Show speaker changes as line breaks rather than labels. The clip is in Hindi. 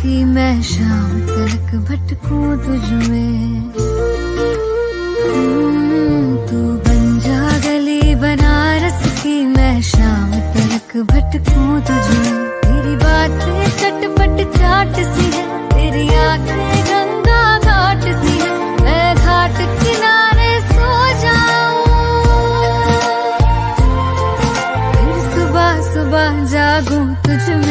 कि मैं शाम तक भटकूं तुझ में हम्म, तू बन जा गली बनारस की, मैं शाम तक भटकूं तुझ में तेरी बातें चटपट चाट सी है, तेरी आँखें गंगा घाट सी है, मैं घाट किनारे सो जाऊँ। फिर सुबह सुबह जागूं तुझ में